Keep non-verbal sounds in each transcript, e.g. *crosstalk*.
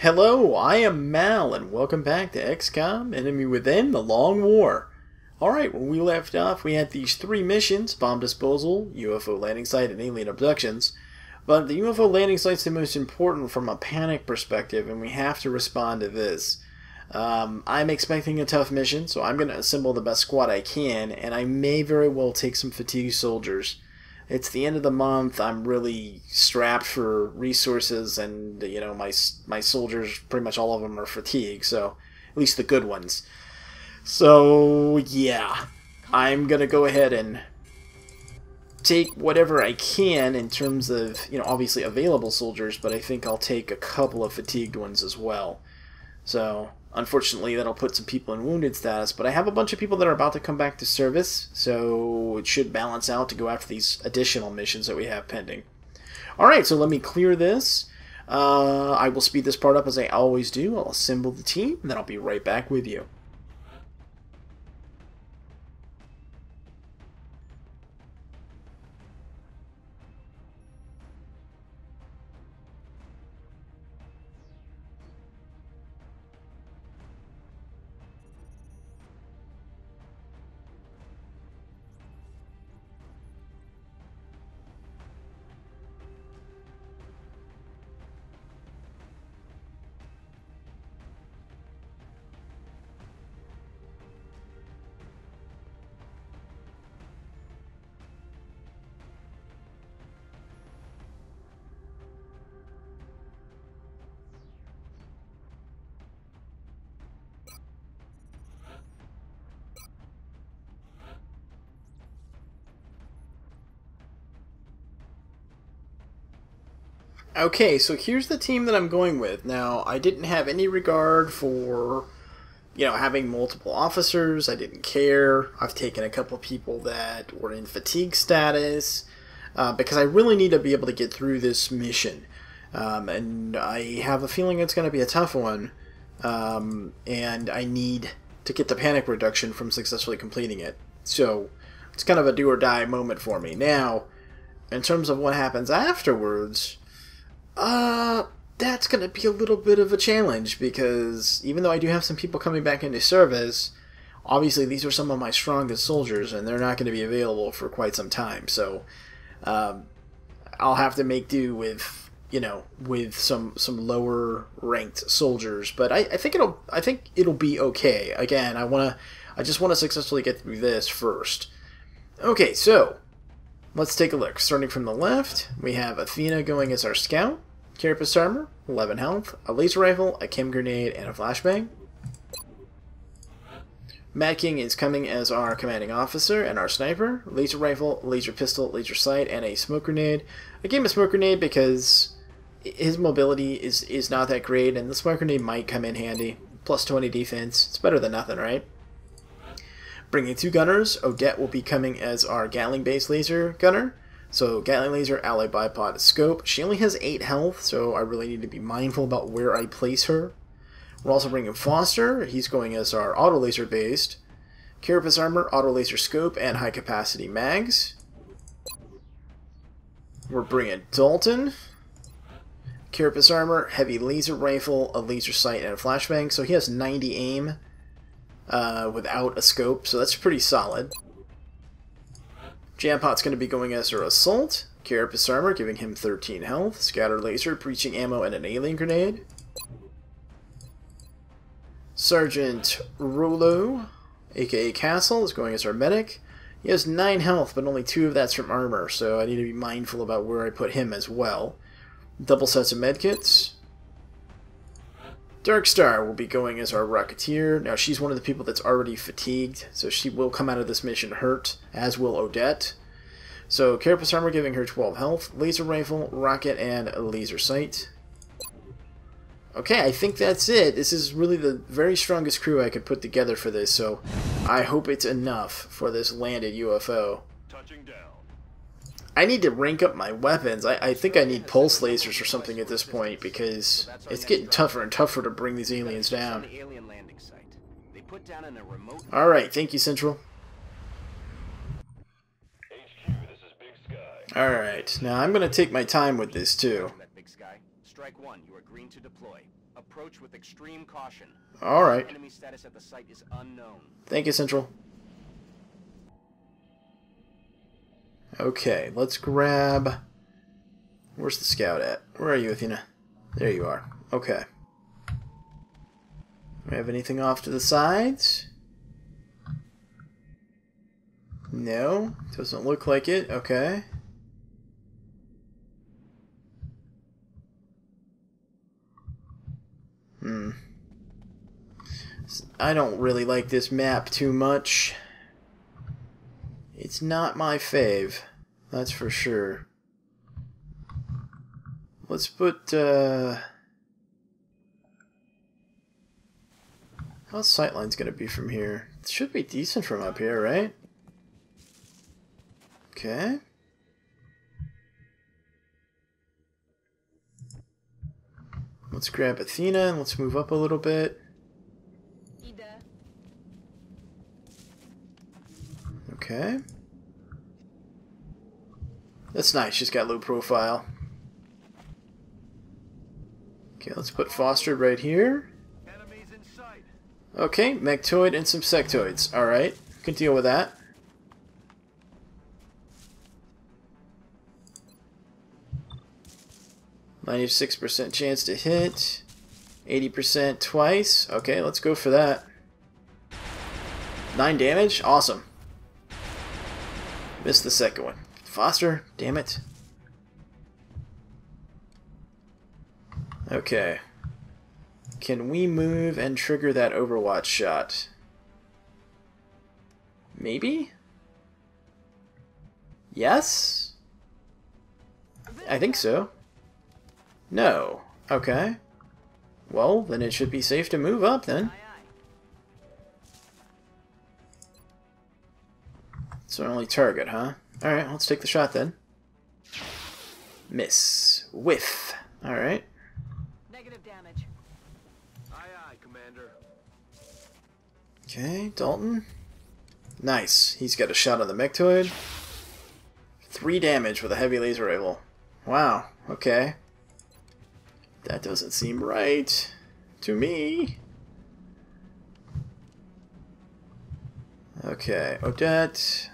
Hello, I am Mal, and welcome back to XCOM Enemy Within The Long War. Alright, when we left off, we had these three missions bomb disposal, UFO landing site, and alien abductions. But the UFO landing site's the most important from a panic perspective, and we have to respond to this. Um, I'm expecting a tough mission, so I'm going to assemble the best squad I can, and I may very well take some fatigued soldiers it's the end of the month. I'm really strapped for resources, and you know my my soldiers, pretty much all of them are fatigued. So at least the good ones. So yeah, I'm gonna go ahead and take whatever I can in terms of you know obviously available soldiers, but I think I'll take a couple of fatigued ones as well. So Unfortunately, that'll put some people in wounded status, but I have a bunch of people that are about to come back to service, so it should balance out to go after these additional missions that we have pending. Alright, so let me clear this. Uh, I will speed this part up as I always do. I'll assemble the team, and then I'll be right back with you. Okay, so here's the team that I'm going with. Now, I didn't have any regard for, you know, having multiple officers. I didn't care. I've taken a couple people that were in fatigue status uh, because I really need to be able to get through this mission. Um, and I have a feeling it's going to be a tough one. Um, and I need to get the panic reduction from successfully completing it. So, it's kind of a do or die moment for me. Now, in terms of what happens afterwards uh, that's going to be a little bit of a challenge because even though I do have some people coming back into service, obviously these are some of my strongest soldiers and they're not going to be available for quite some time. So um, I'll have to make do with you know with some some lower ranked soldiers. But I, I think it'll I think it'll be okay. Again, I want to I just want to successfully get through this first. Okay, so let's take a look. Starting from the left, we have Athena going as our scout. Carapace armor, 11 health, a laser rifle, a chem grenade, and a flashbang. Mad King is coming as our commanding officer and our sniper, laser rifle, laser pistol, laser sight, and a smoke grenade. I gave him a smoke grenade because his mobility is, is not that great, and the smoke grenade might come in handy. Plus 20 defense. It's better than nothing, right? Bringing two gunners, Odette will be coming as our Gatling-based laser gunner. So Gatling Laser, Alloy Bipod, Scope. She only has 8 health, so I really need to be mindful about where I place her. We're also bringing Foster. He's going as our Auto Laser based. Carapace Armor, Auto Laser Scope, and High Capacity Mags. We're bringing Dalton. Carapace Armor, Heavy Laser Rifle, a Laser Sight, and a Flashbang. So he has 90 aim uh, without a scope, so that's pretty solid. Jampot's going to be going as her Assault. Carapace Armor giving him 13 health. Scatter Laser, Breaching Ammo, and an Alien Grenade. Sergeant Rolo, aka Castle, is going as our Medic. He has 9 health, but only 2 of that's from armor, so I need to be mindful about where I put him as well. Double sets of medkits. Darkstar will be going as our Rocketeer. Now, she's one of the people that's already fatigued, so she will come out of this mission hurt, as will Odette. So, Carapace Armor giving her 12 health, Laser Rifle, Rocket, and Laser Sight. Okay, I think that's it. This is really the very strongest crew I could put together for this, so I hope it's enough for this landed UFO. Touching down. I need to rank up my weapons. I, I think I need pulse lasers or something at this point because it's getting tougher and tougher to bring these aliens down. Alright, thank you, Central. Alright, now I'm going to take my time with this too. Strike one, you are Okay, let's grab... Where's the scout at? Where are you, Athena? There you are. Okay. We have anything off to the sides? No, doesn't look like it. Okay. Hmm. I don't really like this map too much. It's not my fave, that's for sure. Let's put, uh... How's sightline's gonna be from here? It should be decent from up here, right? Okay. Let's grab Athena and let's move up a little bit. Okay. That's nice, she's got low profile. Okay, let's put Foster right here. Okay, Mechtoid and some Sectoids. Alright, can deal with that. Ninety-six percent chance to hit. Eighty percent twice. Okay, let's go for that. Nine damage? Awesome. Missed the second one. Foster, damn it. Okay. Can we move and trigger that Overwatch shot? Maybe? Yes? I think so. No. Okay. Well, then it should be safe to move up then. It's our only target, huh? Alright, let's take the shot then. Miss. Whiff. Alright. Negative damage. Aye, aye, Commander. Okay, Dalton. Nice. He's got a shot on the Mechtoid. Three damage with a heavy laser rifle. Wow, okay. That doesn't seem right to me. Okay, Odette.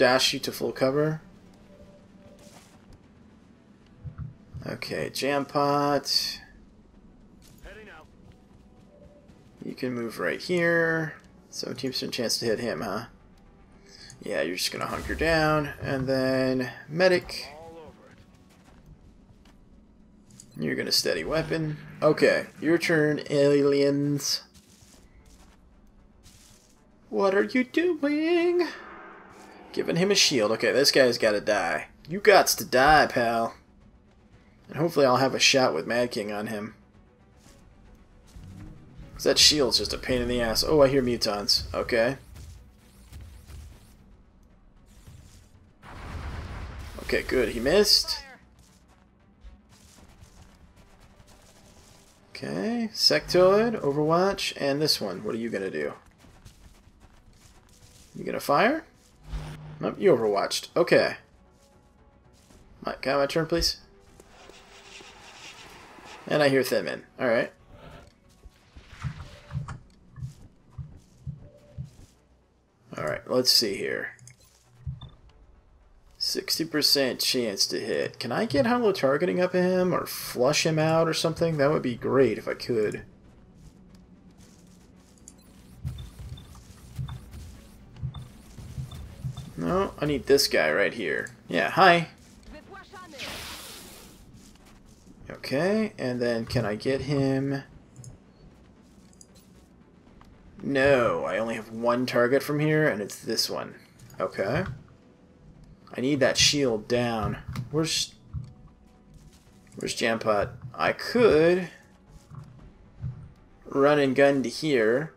Dash you to full cover. Okay, jam pot. You can move right here. 17% chance to hit him, huh? Yeah, you're just gonna hunker down, and then medic. You're gonna steady weapon. Okay, your turn, aliens. What are you doing? Giving him a shield. Okay, this guy's gotta die. You gots to die, pal. And hopefully I'll have a shot with Mad King on him. 'Cause that shield's just a pain in the ass. Oh, I hear mutons. Okay. Okay, good. He missed. Okay, Sectoid, Overwatch, and this one. What are you gonna do? You gonna fire? Nope, you overwatched. Okay. My, can I have my turn, please? And I hear Thinman. Alright. Alright, let's see here. 60% chance to hit. Can I get holo targeting up him or flush him out or something? That would be great if I could. Need this guy right here. Yeah, hi. Okay, and then can I get him? No, I only have one target from here, and it's this one. Okay. I need that shield down. Where's... Where's Jampot? I could... Run and gun to here.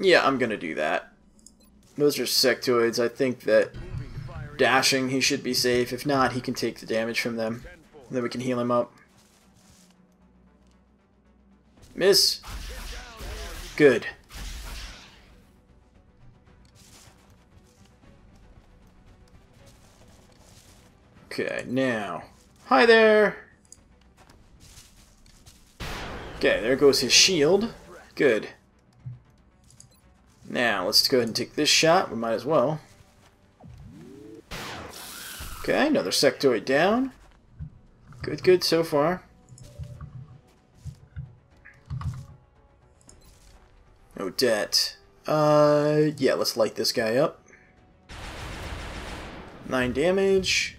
Yeah, I'm gonna do that. Those are sectoids. I think that to dashing, he should be safe. If not, he can take the damage from them. And then we can heal him up. Miss. Good. Okay, now. Hi there! Okay, there goes his shield. Good. Now, let's go ahead and take this shot. We might as well. Okay, another sectoid down. Good, good so far. Odette. Uh, yeah, let's light this guy up. Nine damage.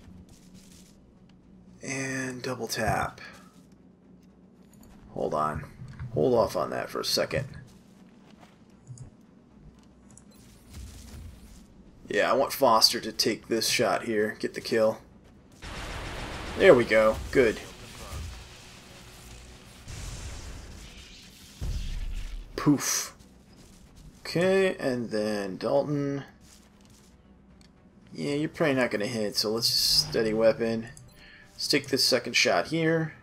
And double tap. Hold on. Hold off on that for a second. Yeah, I want Foster to take this shot here. Get the kill. There we go. Good. Poof. Okay, and then Dalton. Yeah, you're probably not going to hit, so let's just steady weapon. Stick this second shot here.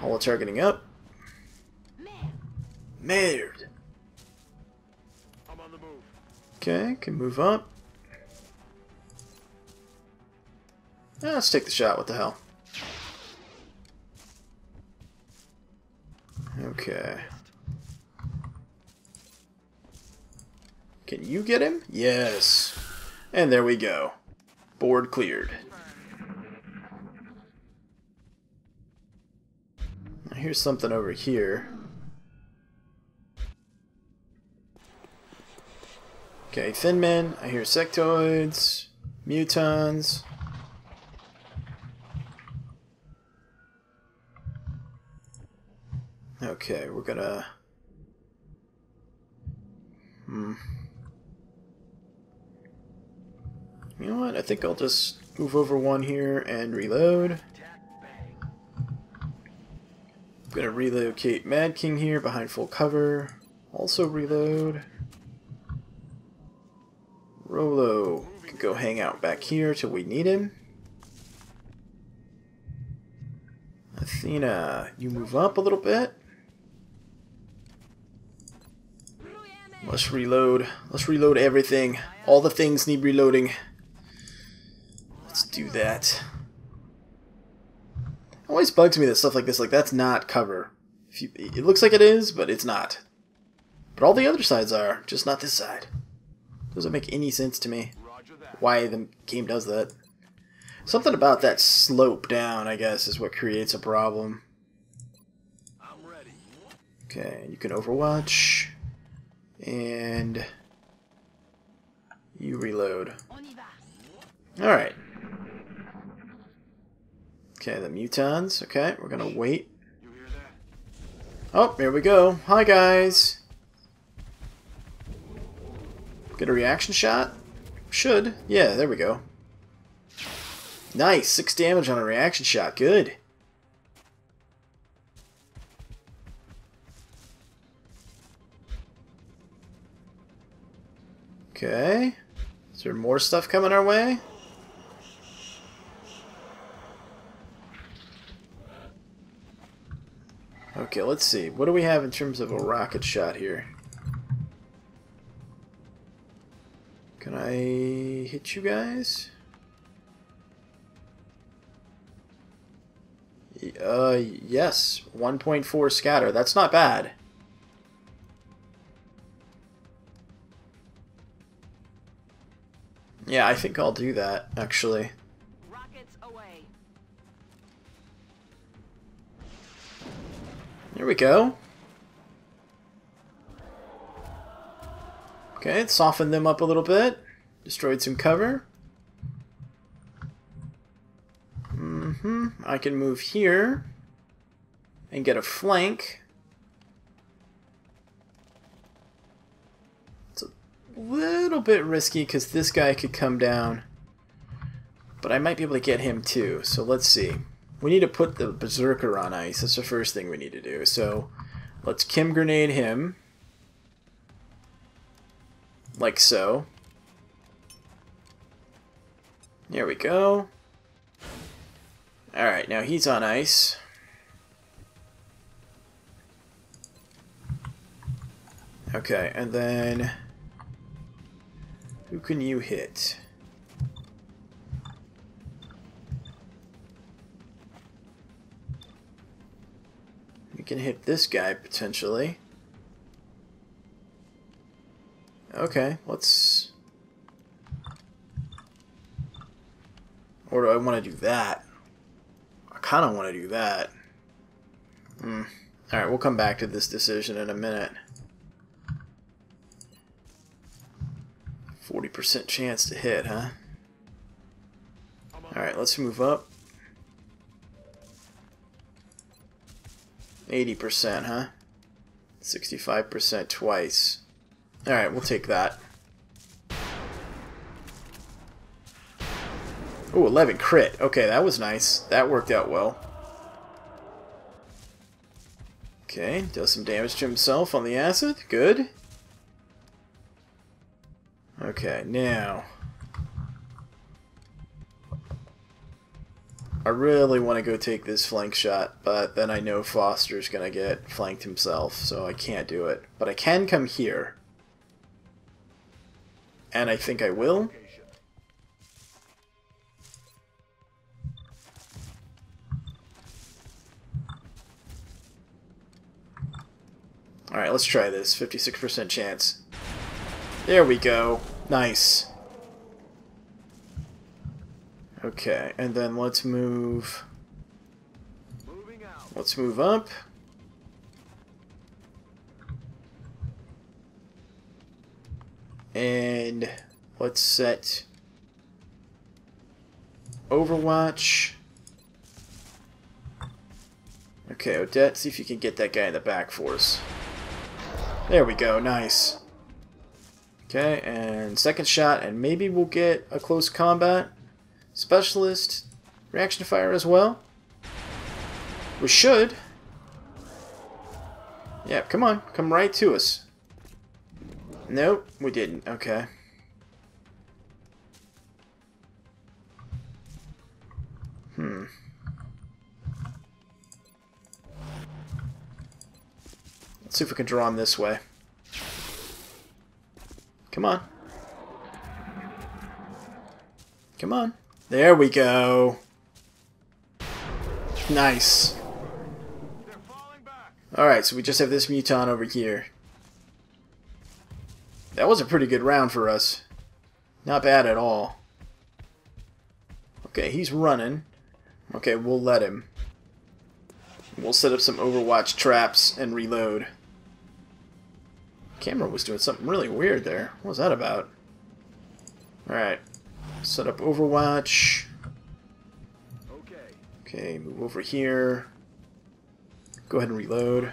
Holo targeting up. Merde. Okay, can move up. Ah, let's take the shot, what the hell. Okay. Can you get him? Yes. And there we go. Board cleared. Now here's something over here. Okay, Thin Men. I hear sectoids, mutons. Okay, we're gonna. Hmm. You know what? I think I'll just move over one here and reload. I'm gonna relocate Mad King here behind full cover. Also reload. Rolo can go hang out back here till we need him. Athena, you move up a little bit. Let's reload. Let's reload everything. All the things need reloading. Let's do that. It always bugs me that stuff like this, like that's not cover. You, it looks like it is, but it's not. But all the other sides are, just not this side. Doesn't make any sense to me why the game does that. Something about that slope down, I guess, is what creates a problem. Okay, you can overwatch. And you reload. Alright. Okay, the mutons. Okay, we're gonna wait. Oh, here we go. Hi, guys. Get a reaction shot? Should. Yeah, there we go. Nice. Six damage on a reaction shot. Good. Okay. Is there more stuff coming our way? Okay, let's see. What do we have in terms of a rocket shot here? Can I hit you guys? Uh, yes. 1.4 scatter. That's not bad. Yeah, I think I'll do that, actually. Rockets away. There we go. Okay, it softened them up a little bit. Destroyed some cover. Mm-hmm. I can move here and get a flank. It's a little bit risky because this guy could come down. But I might be able to get him too, so let's see. We need to put the Berserker on ice. That's the first thing we need to do. So let's Chem Grenade him. Like so. There we go. Alright, now he's on ice. Okay, and then... Who can you hit? You can hit this guy, potentially. Okay, let's... Or do I want to do that? I kind of want to do that. Hmm. Alright, we'll come back to this decision in a minute. 40% chance to hit, huh? Alright, let's move up. 80%, huh? 65% twice. Alright, we'll take that. Ooh, 11 crit. Okay, that was nice. That worked out well. Okay, does some damage to himself on the acid. Good. Okay, now... I really want to go take this flank shot, but then I know Foster's going to get flanked himself, so I can't do it. But I can come here. And I think I will. Alright, let's try this. 56% chance. There we go. Nice. Okay, and then let's move... Let's move up. And let's set Overwatch. Okay, Odette, see if you can get that guy in the back for us. There we go, nice. Okay, and second shot, and maybe we'll get a close combat specialist reaction fire as well. We should. Yeah, come on. Come right to us. Nope, we didn't. Okay. Hmm. Let's see if we can draw him this way. Come on. Come on. There we go. Nice. Alright, so we just have this Muton over here. That was a pretty good round for us. Not bad at all. Okay, he's running. Okay, we'll let him. We'll set up some Overwatch traps and reload. Camera was doing something really weird there. What was that about? Alright. Set up Overwatch. Okay. Okay, move over here. Go ahead and reload.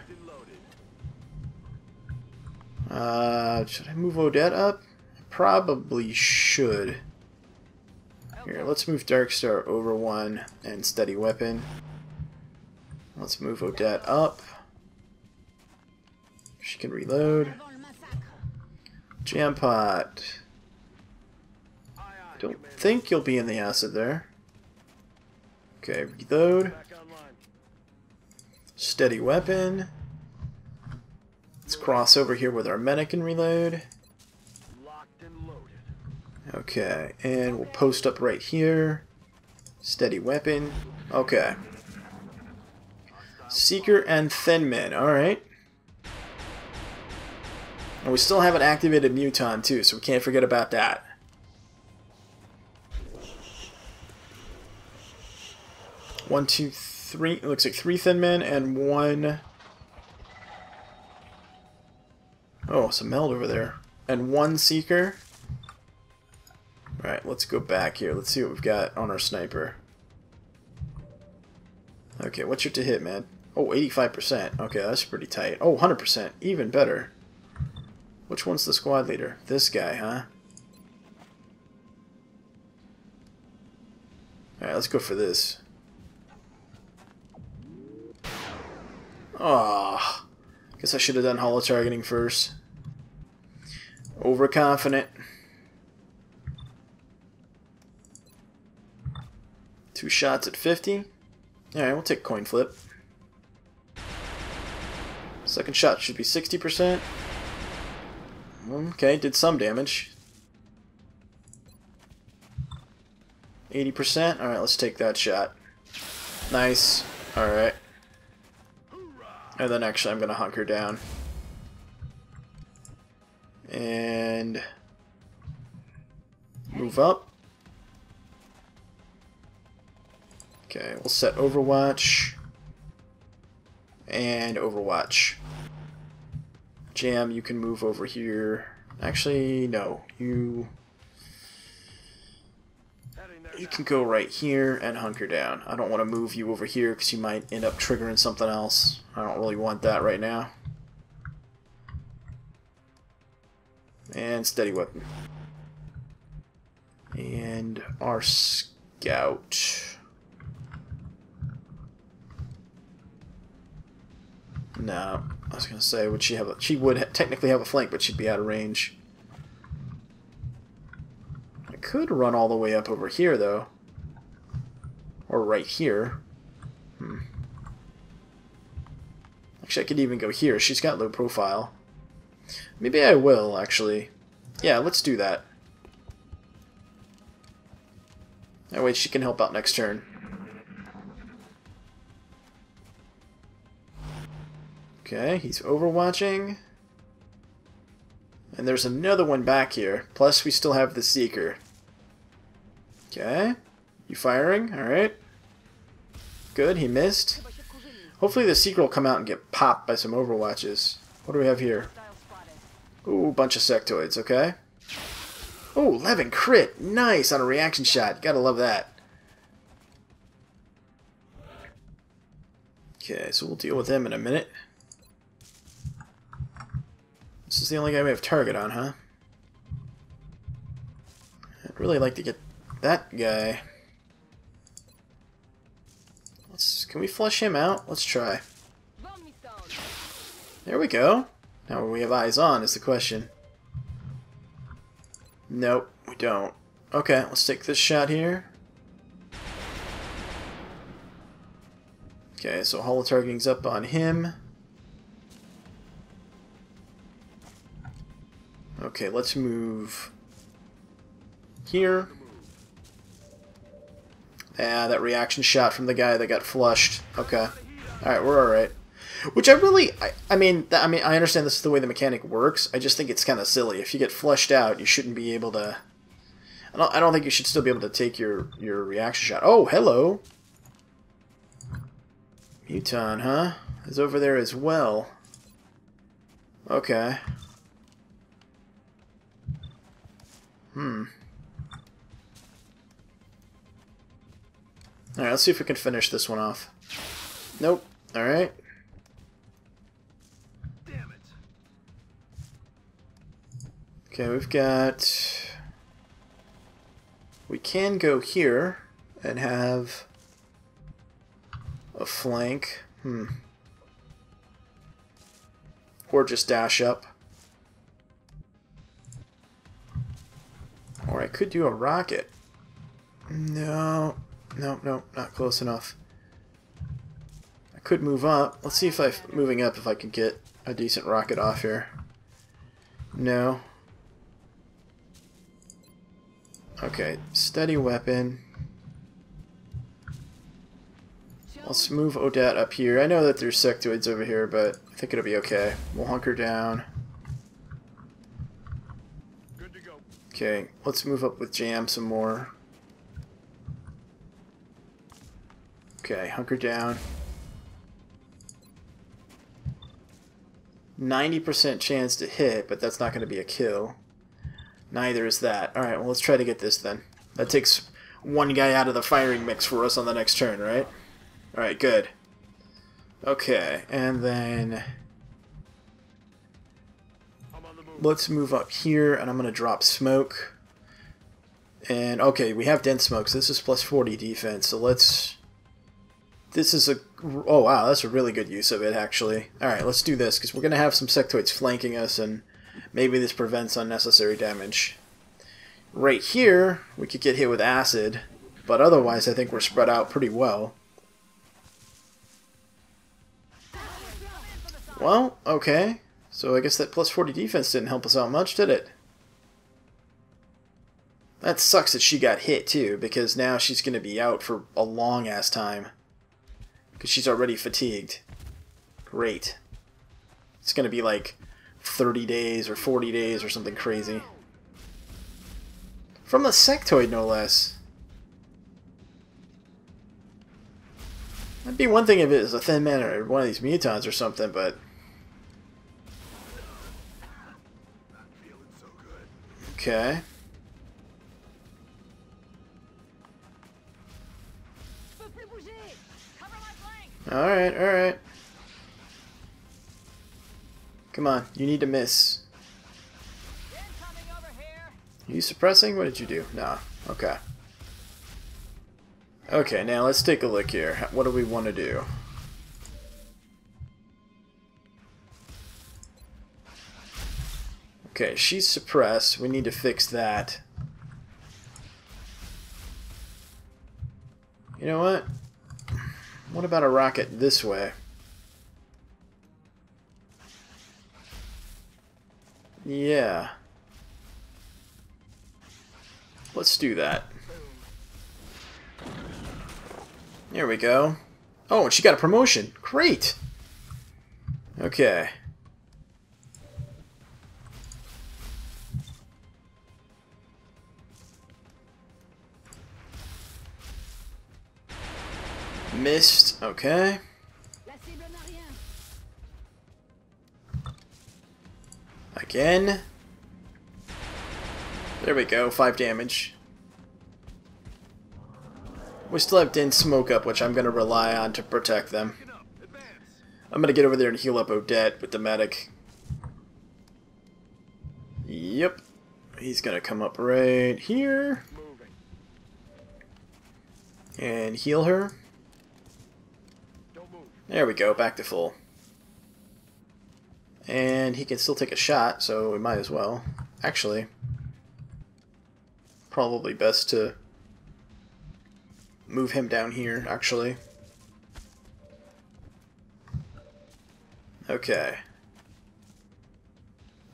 Locked and loaded. Uh, should I move Odette up? Probably should. Here, let's move Darkstar over one and Steady Weapon. Let's move Odette up. She can reload. Jam Pot. Aye, aye, Don't think you'll be in the acid there. Okay, reload. Steady Weapon. Let's cross over here with our medic and reload. Okay, and we'll post up right here. Steady weapon. Okay. Seeker and Thinman, alright. And we still have an activated Muton too, so we can't forget about that. One, two, three. It looks like three Thin Men and one. Oh, some meld over there. And one Seeker. Alright, let's go back here. Let's see what we've got on our sniper. Okay, what's your to hit, man? Oh, 85%. Okay, that's pretty tight. Oh, 100%. Even better. Which one's the squad leader? This guy, huh? Alright, let's go for this. Ah, guess I should have done holo targeting first. Overconfident. Two shots at 50. Alright, we'll take coin flip. Second shot should be 60%. Okay, did some damage. 80%. Alright, let's take that shot. Nice. Alright. And then actually I'm going to hunker down. And move up. Okay, we'll set Overwatch and Overwatch. Jam, you can move over here. Actually, no. You you can go right here and hunker down. I don't want to move you over here because you might end up triggering something else. I don't really want that right now. And steady weapon. And our scout. No, I was gonna say, would she have? A, she would ha- technically have a flank, but she'd be out of range. I could run all the way up over here, though, or right here. Hmm. Actually, I could even go here. She's got low profile. Maybe I will, actually. Yeah, let's do that. That way she can help out next turn. Okay, he's overwatching. And there's another one back here. Plus, we still have the Seeker. Okay. You firing? Alright. Good, he missed. Hopefully the Seeker will come out and get popped by some Overwatches. What do we have here? Ooh, bunch of sectoids, okay. Oh, 11 crit! Nice on a reaction shot. Gotta love that. Okay, so we'll deal with them in a minute. This is the only guy we have target on, huh? I'd really like to get that guy. Let's, can we flush him out? Let's try. There we go. Now when we have eyes on is the question. Nope, we don't. Okay, let's take this shot here. Okay, so holo targeting's up on him. Okay, let's move here. Ah, that reaction shot from the guy that got flushed. Okay. Alright, we're alright. Which I really, I, I mean, th- I mean, I understand this is the way the mechanic works. I just think it's kind of silly. If you get flushed out, you shouldn't be able to. I don't, I don't think you should still be able to take your your reaction shot. Oh, hello. Muton, huh? Is over there as well. Okay. Hmm. Alright, let's see if we can finish this one off. Nope. Alright. Okay, we've got... We can go here and have a flank. Hmm. Or just dash up. Or I could do a rocket. No. No, no, not close enough. I could move up. Let's see if I'm moving up, if I can get a decent rocket off here. No. Okay, steady weapon. Let's move Odette up here. I know that there's sectoids over here, but I think it'll be okay. We'll hunker down. Okay, let's move up with Jam some more. Okay, hunker down. 90% chance to hit, but that's not going to be a kill. Neither is that. Alright, well, let's try to get this then. That takes one guy out of the firing mix for us on the next turn, right? Alright, good. Okay, and then let's move up here, and I'm going to drop smoke. And, okay, we have dense smoke, so this is plus 40 defense, so let's... This is a... Oh, wow, that's a really good use of it, actually. Alright, let's do this, because we're going to have some sectoids flanking us, and maybe this prevents unnecessary damage. Right here, we could get hit with acid, but otherwise I think we're spread out pretty well. Well, okay. So I guess that plus 40 defense didn't help us out much, did it? That sucks that she got hit too, because now she's going to be out for a long ass time. Because she's already fatigued. Great. It's gonna be like 30 days or 40 days or something crazy. From a sectoid, no less. That'd be one thing if it was a Thin Man or one of these mutons or something, but okay. Alright, alright. Come on, you need to miss. Are you suppressing? What did you do? No. Okay. Okay, now let's take a look here. What do we want to do? Okay, she's suppressed. We need to fix that. You know what? What about a rocket this way? Yeah. Let's do that. There we go. Oh, and she got a promotion. Great. Okay. Missed. Okay. Again. There we go, 5 damage. We still have Dense Smoke up, which I'm going to rely on to protect them. I'm going to get over there and heal up Odette with the medic. Yep. He's going to come up right here and heal her. There we go, back to full. And he can still take a shot, so we might as well. Actually, probably best to move him down here, actually. Okay.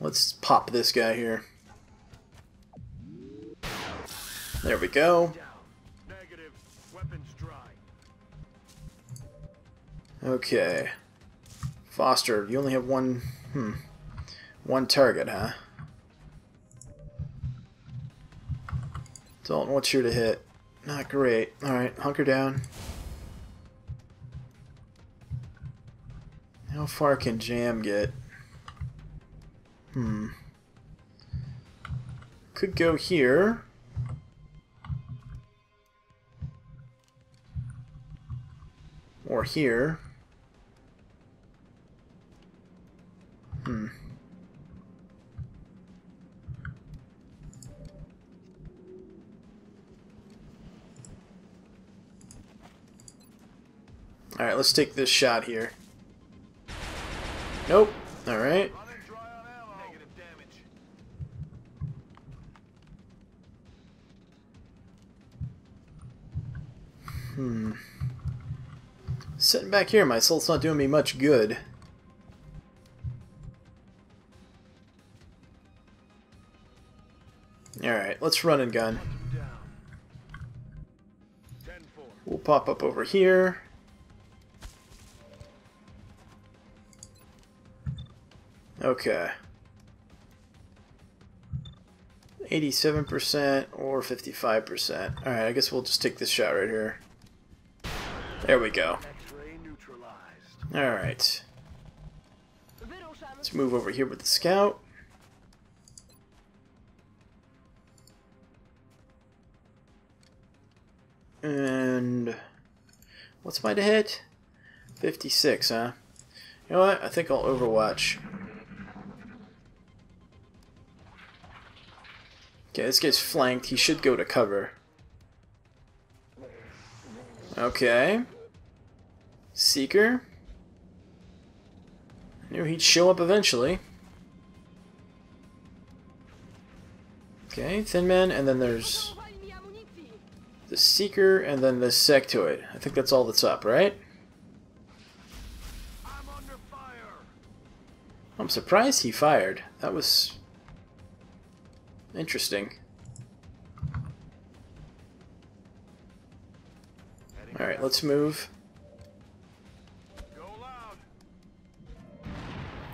Let's pop this guy here. There we go. Okay. Foster, you only have one, hmm, one target, huh? Dalton, what's your to hit? Not great. Alright, hunker down. How far can Jam get? Hmm. Could go here. Or here. Hmm. Alright, let's take this shot here. Nope. Alright. Hmm. Sitting back here, my assault's not doing me much good. Let's run and gun. We'll pop up over here. Okay. 87% or 55%. Alright, I guess we'll just take this shot right here. There we go. Alright. Let's move over here with the scout. And what's my to hit? 56, huh? You know what? I think I'll overwatch. Okay, this guy's flanked. He should go to cover. Okay. Seeker. Knew he'd show up eventually. Okay, Thin Man, and then there's the Seeker, and then the Sectoid. I think that's all that's up, right? I'm under fire. I'm surprised he fired. That was interesting. Alright, let's move. Go loud.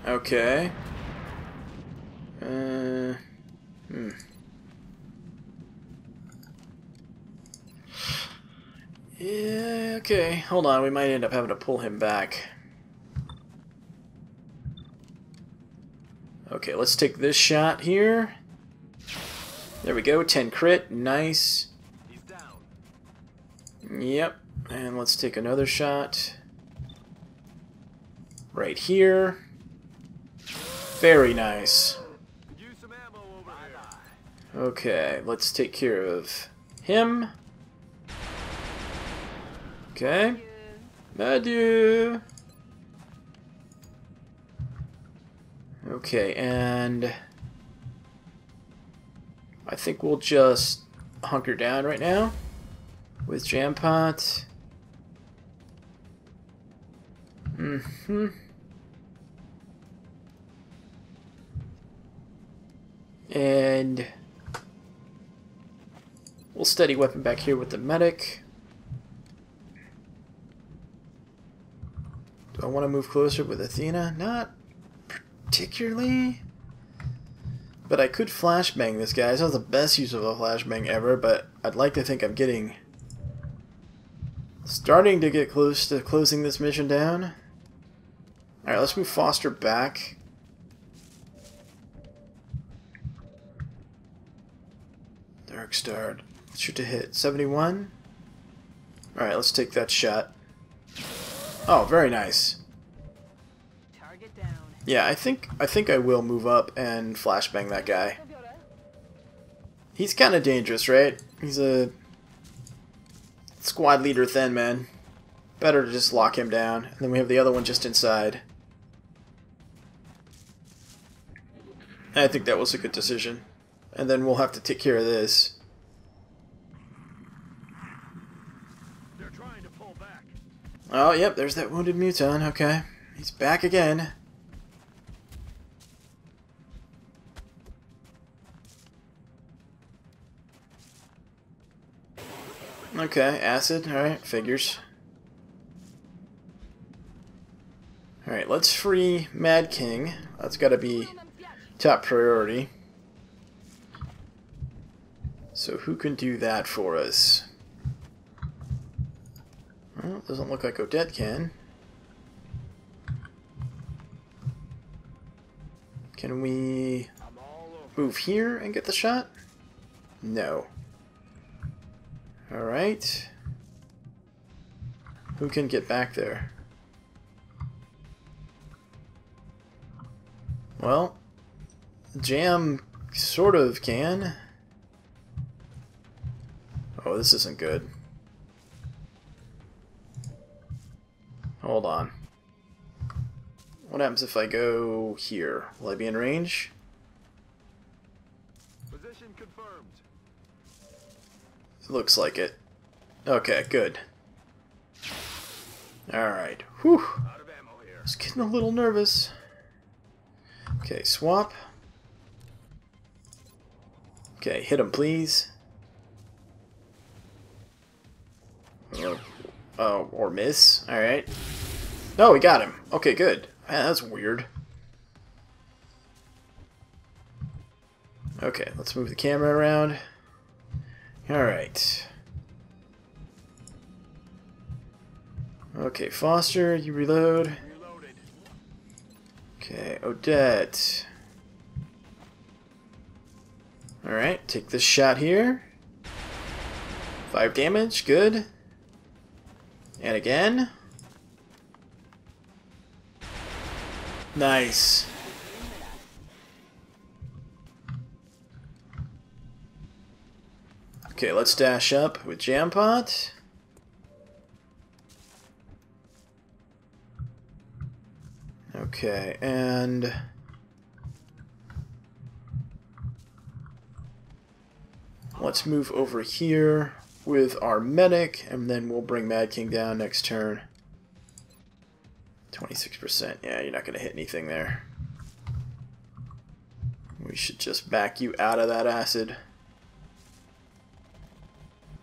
Okay. Uh, hmm. Yeah, okay. Hold on, we might end up having to pull him back. Okay, let's take this shot here. There we go, 10 crit, nice. Yep, and let's take another shot. Right here. Very nice. Okay, let's take care of him. Okay. Adieu. Okay, and I think we'll just hunker down right now with Jampot. Mm-hmm. And we'll steady weapon back here with the medic. Do I want to move closer with Athena? Not particularly. But I could flashbang this guy. It's not the best use of a flashbang ever, but I'd like to think I'm getting... Starting to get close to closing this mission down. Alright, let's move Foster back. Dark Star. Shoot to hit. 71? Alright, let's take that shot. Oh, very nice. Target down. Yeah, I think I think I will move up and flashbang that guy. He's kind of dangerous, right? He's a squad leader thin man. Better to just lock him down. And then we have the other one just inside. I think that was a good decision. And then we'll have to take care of this. They're trying to pull back. Oh, yep, there's that wounded muton. Okay. He's back again. Okay, acid. Alright, figures. Alright, let's free Mad King. That's gotta be top priority. So who can do that for us? Well, doesn't look like Odette can. Can we move here and get the shot? No. Alright. Who can get back there? Well, Jam sort of can. Oh, this isn't good. Hold on. What happens if I go here? Will I be in range? Position confirmed. It looks like it. Okay, good. Alright. Whew. Just getting a little nervous. Okay, swap. Okay, hit him, please. Oh, oh, or miss. Alright. No, we got him. Okay, good. Man, that's weird. Okay, let's move the camera around. Alright. Okay, Foster, you reload. Okay, Odette. Alright, take this shot here. Five damage, good. And again. Nice. Okay, let's dash up with Jampot. Okay, and let's move over here with our medic, and then we'll bring Mad King down next turn. 26%. Yeah, you're not going to hit anything there. We should just back you out of that acid.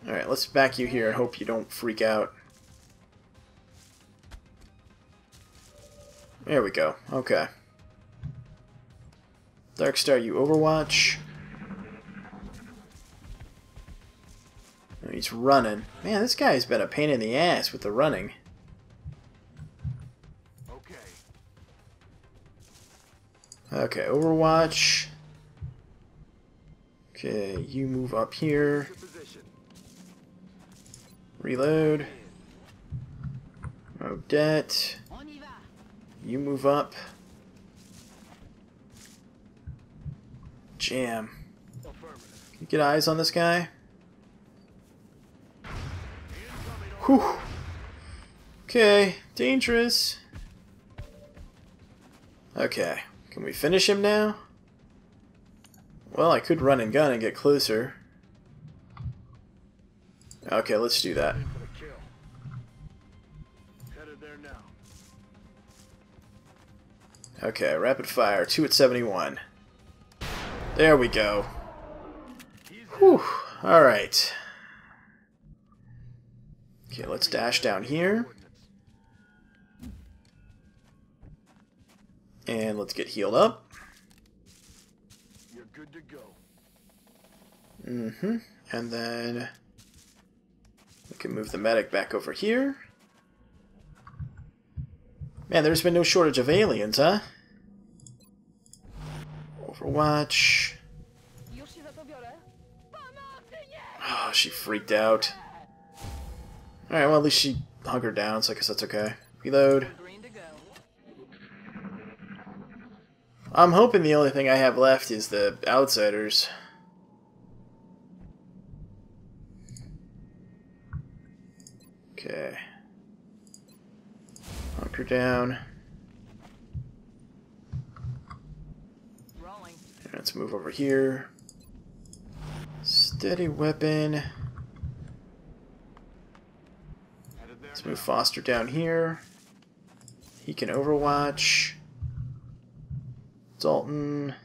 Alright, let's back you here and hope you don't freak out. There we go. Okay. Darkstar, you Overwatch. He's running. Man, this guy's been a pain in the ass with the running. Okay, Overwatch. Okay, you move up here. Reload. Odette. You move up. Jam. Can you get eyes on this guy? Whew. Okay, dangerous. Okay, can we finish him now? Well, I could run and gun and get closer. Okay, let's do that. In for the kill. Headed there now. Okay, rapid fire, 2 at 71. There we go. Whew, alright. Okay, let's dash down here. And let's get healed up. You're good to go. Mm-hmm. And then we can move the medic back over here. Man, there's been no shortage of aliens, huh? Overwatch. Już się za to biorę. Pomocy, nie! Oh, she freaked out. Alright, well, at least she hunkered down, so I guess that's okay. Reload. Green to go. I'm hoping the only thing I have left is the outsiders. Okay. Hunker down. Let's move over here. Steady weapon. Let's move Foster down here. He can overwatch. Dalton,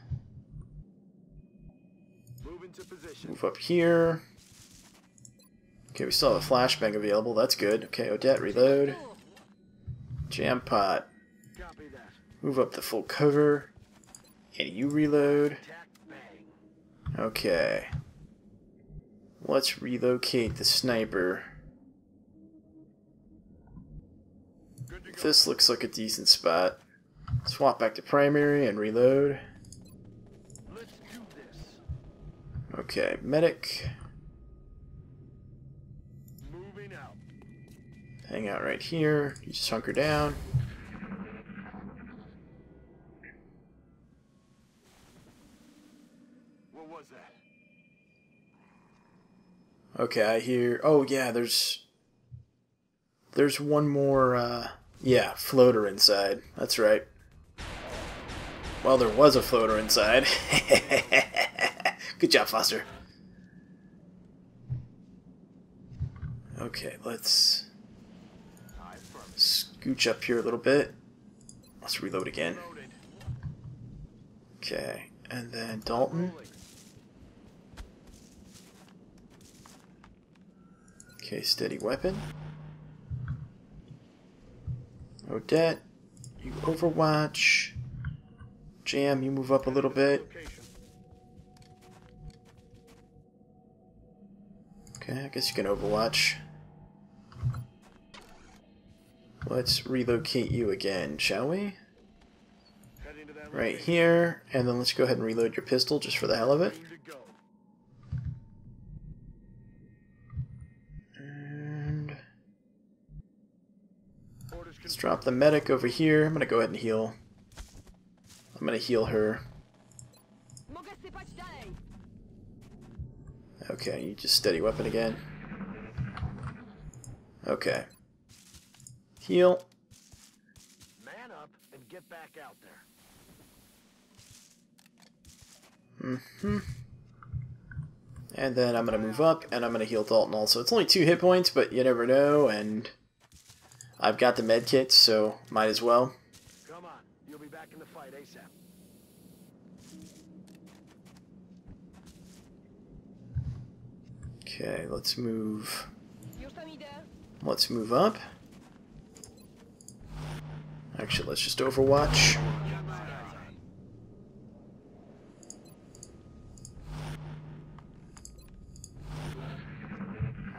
Move into position. move up here. Okay, we still have a flashbang available. That's good. Okay, Odette, reload. Jam pot. Move up the full cover. And you reload. Okay. Let's relocate the sniper. Good to go. This looks like a decent spot. Swap back to primary and reload. Okay, medic. Out. Hang out right here. You just hunker down. What was that? Okay, I hear. Oh yeah, there's. There's one more. uh... Yeah, floater inside. That's right. Well, there was a floater inside. *laughs* Good job, Foster. Okay, let's scooch up here a little bit. Let's reload again. Okay, and then Dalton. Okay, steady weapon. Odette, you overwatch. Jam, you move up a little bit. Okay, I guess you can overwatch. Let's relocate you again, shall we? To Right here, and then let's go ahead and reload your pistol just for the hell of it. To. And let's drop the medic over here. I'm gonna go ahead and heal. I'm gonna heal her. Mogę sypać dalej. Okay, you just steady weapon again. Okay. Heal. Man up and get back out there. Mm-hmm. And then I'm gonna move up, and I'm gonna heal Dalton also. It's only two hit points, but you never know, and I've got the med kit, so might as well back in the fight ASAP. Okay, let's move. Let's move up. Actually, let's just overwatch.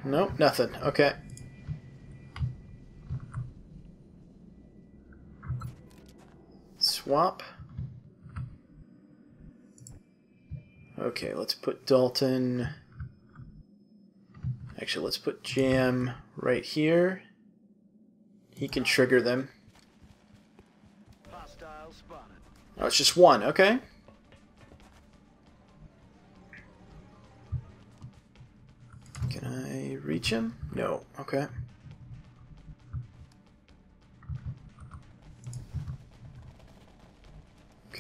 Nope, nothing. Okay. Swap. Okay, let's put Dalton. Actually, let's put Jam right here. He can trigger them. Oh, it's just one. Okay. Can I reach him? No. Okay.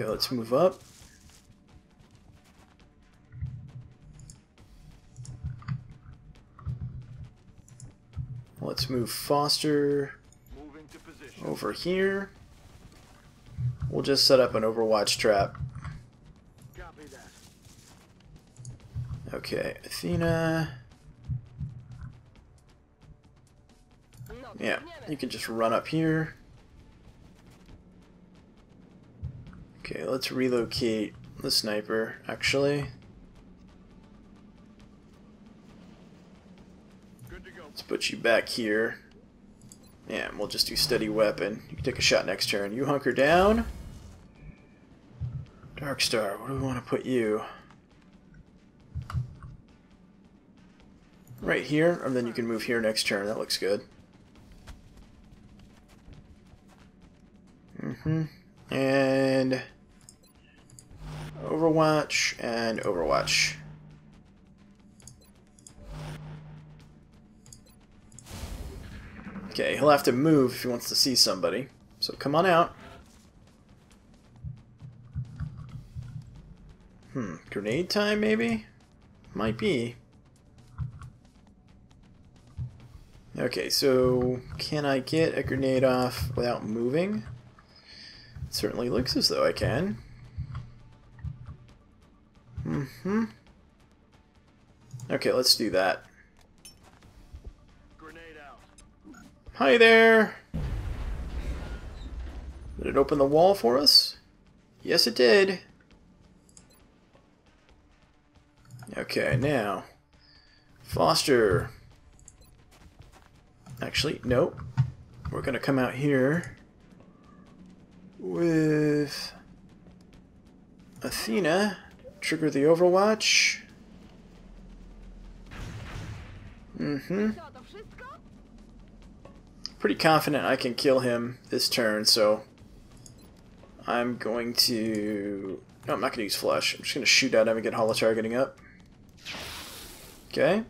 Okay, let's move up. Let's move Foster over here. We'll just set up an Overwatch trap. Okay, Athena. Yeah, you can just run up here. Okay, let's relocate the sniper, actually. Good to go. Let's put you back here. Yeah, and we'll just do steady weapon. You can take a shot next turn. You hunker down. Darkstar, where do we want to put you? Right here, and then you can move here next turn. That looks good. Mm-hmm. And Overwatch and Overwatch. Okay, he'll have to move if he wants to see somebody. So come on out. Hmm, grenade time maybe? Might be. Okay, so can I get a grenade off without moving? It certainly looks as though I can. Mm-hmm. Okay, let's do that. Grenade out. Hi there! Did it open the wall for us? Yes, it did. Okay, now. Foster. Actually, nope. We're gonna come out here with Athena. Trigger the Overwatch. Mm-hmm. Pretty confident I can kill him this turn, so I'm going to... No, I'm not going to use Flash. I'm just going to shoot at him and get holo targeting up. Okay,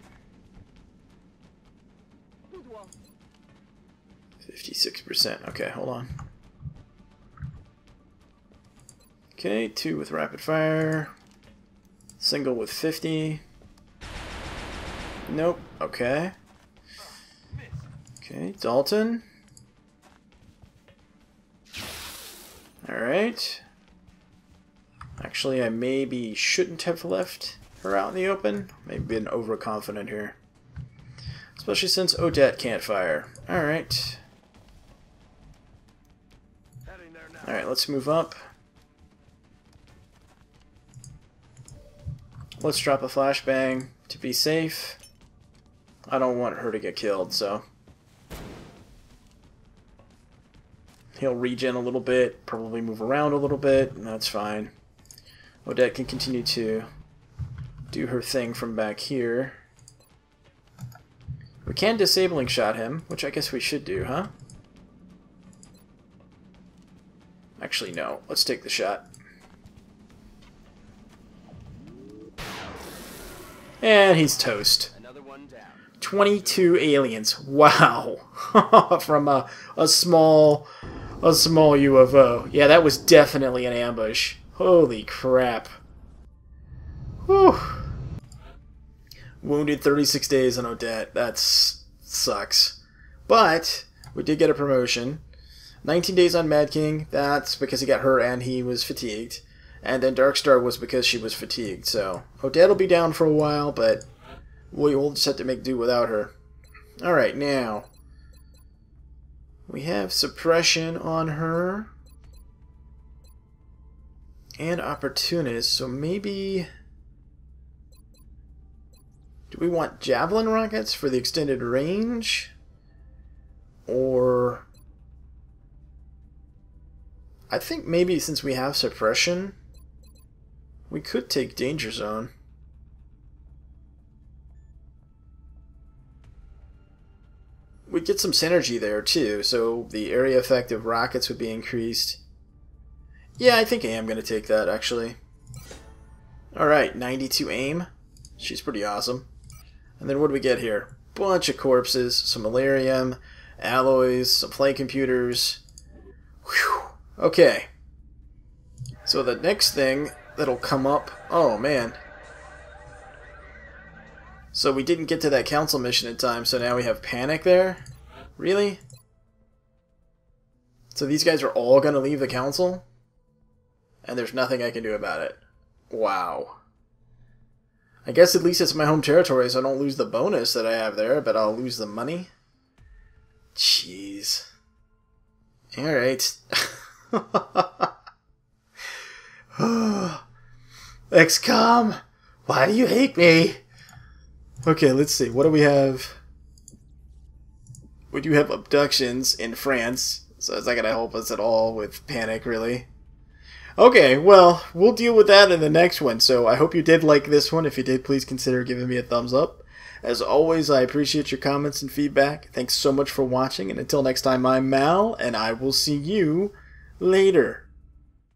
56%. Okay, hold on. Okay, two with rapid fire. Single with 50. Nope. Okay. Okay, Dalton. Alright. Actually, I maybe shouldn't have left her out in the open. Maybe been overconfident here. Especially since Odette can't fire. Alright. Alright, let's move up. Let's drop a flashbang to be safe. I don't want her to get killed, so. He'll regen a little bit, probably move around a little bit, and that's fine. Odette can continue to do her thing from back here. We can disabling shot him, which I guess we should do, huh? Actually, no. Let's take the shot. And he's toast. Another one down. 22 aliens. Wow. *laughs* From a, a small a small UFO. Yeah, that was definitely an ambush. Holy crap. Whew. Wounded 36 days on Odette. That sucks. But we did get a promotion. 19 days on Mad King. That's because he got hurt and he was fatigued. And then Darkstar was because she was fatigued. So Odette will be down for a while, but we will just have to make do without her. Alright, now. We have suppression on her. And opportunist, so maybe. Do we want javelin rockets for the extended range? Or. I think maybe since we have suppression, we could take danger zone. We'd get some synergy there too, so the area effect of rockets would be increased. Yeah, I think I am going to take that actually. Alright, 92 aim. She's pretty awesome. And then what do we get here? Bunch of corpses, some malarium, alloys, some flight computers. Whew. Okay. So the next thing that'll come up... Oh, man. So we didn't get to that council mission in time, so now we have panic there? Really? So these guys are all going to leave the council? And there's nothing I can do about it. Wow. I guess at least it's my home territory, so I don't lose the bonus that I have there, but I'll lose the money. Jeez. Alright. XCOM! Why do you hate me? Okay, let's see. What do we have? We do have abductions in France, so it's not going to help us at all with panic, really. Okay, well, we'll deal with that in the next one. So I hope you did like this one. If you did, please consider giving me a thumbs up. As always, I appreciate your comments and feedback. Thanks so much for watching, and until next time, I'm Mal, and I will see you later.